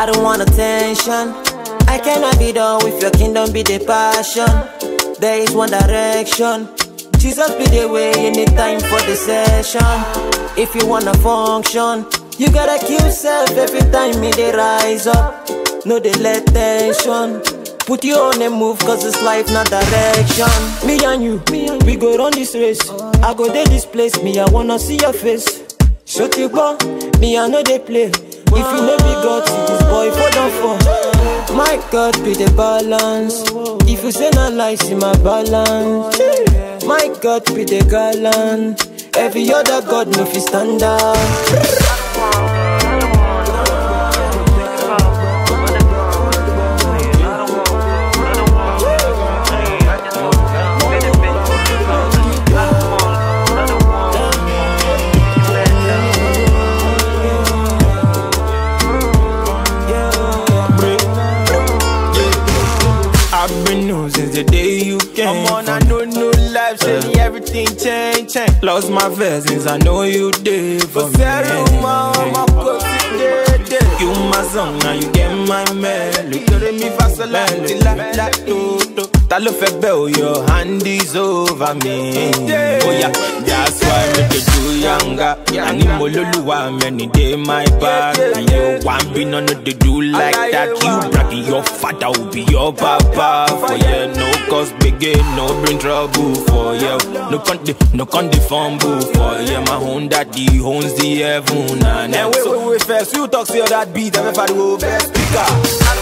I don't want attention. I cannot be done with your kingdom be the passion. There is one direction. Jesus be the way anytime for the session. If you wanna function, you gotta kill self every time me they rise up. No they let tension. Put you on a move cause it's life not direction. Me and you, me and we go run this race. I go there this place, me I wanna see your face. Shut you go, me I know they play. If you know be God, see this boy for don't fall. My God be the balance. If you say not lie, see my balance. My God be the gallant. Every other God no fi stand out. I've been new since the day you came. I'm on a new new life, say me everything change, change. Lost my since I know you did for me. mama, go sit there, there. You my song, now you get my melody. Do re mi fa sol la la la do do. Ta ló fẹ́ bẹ́ o, your hand is over me. Oh yeah, that's why me dey do yanga. Àní mo lólùwà mẹ́ni dé my. And you wan be none of the do like that. You bragging your father will be your papa. For yeah, no cause begin, no bring trouble for yeah. No con the, no con the fumble for yeah. My own daddy owns the heaven and earth. wait, wait, wait, first you talk see that beat, everybody go best speaker.